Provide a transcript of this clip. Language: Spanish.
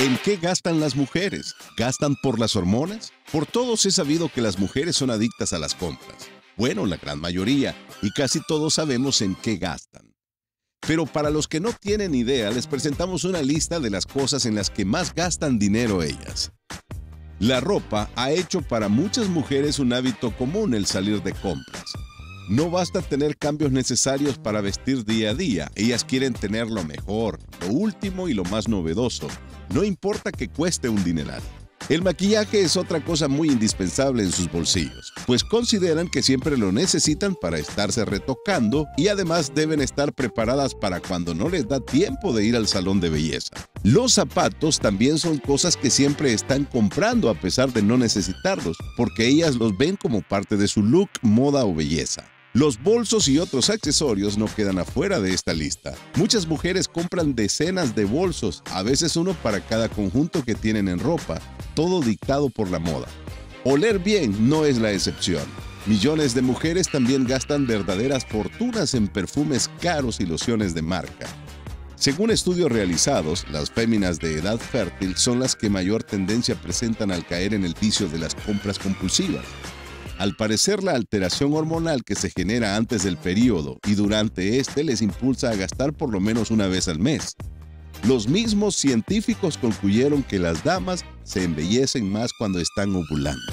¿En qué gastan las mujeres? ¿Gastan por las hormonas? Por todos he sabido que las mujeres son adictas a las compras. Bueno, la gran mayoría, y casi todos sabemos en qué gastan. Pero para los que no tienen idea, les presentamos una lista de las cosas en las que más gastan dinero ellas. La ropa ha hecho para muchas mujeres un hábito común el salir de compras. No basta tener cambios necesarios para vestir día a día, ellas quieren tener lo mejor, lo último y lo más novedoso, no importa que cueste un dineral. El maquillaje es otra cosa muy indispensable en sus bolsillos, pues consideran que siempre lo necesitan para estarse retocando y además deben estar preparadas para cuando no les da tiempo de ir al salón de belleza. Los zapatos también son cosas que siempre están comprando a pesar de no necesitarlos, porque ellas los ven como parte de su look, moda o belleza. Los bolsos y otros accesorios no quedan afuera de esta lista. Muchas mujeres compran decenas de bolsos, a veces uno para cada conjunto que tienen en ropa, todo dictado por la moda. Oler bien no es la excepción. Millones de mujeres también gastan verdaderas fortunas en perfumes caros y lociones de marca. Según estudios realizados, las féminas de edad fértil son las que mayor tendencia presentan al caer en el vicio de las compras compulsivas. Al parecer, la alteración hormonal que se genera antes del periodo y durante este les impulsa a gastar por lo menos una vez al mes. Los mismos científicos concluyeron que las damas se embellecen más cuando están ovulando.